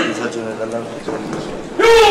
인사 좀 해달라는 거죠.